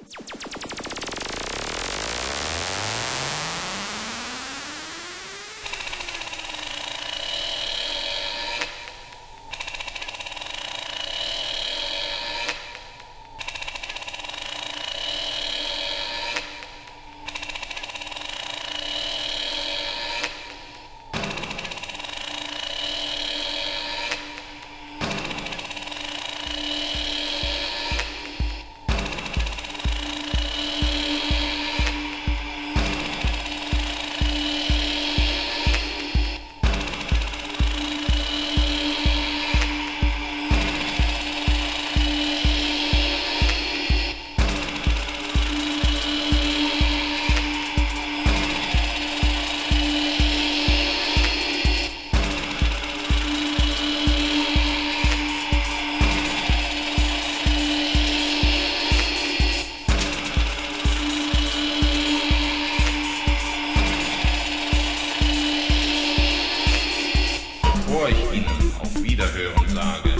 you ich Ihnen auf Wiederhören sage,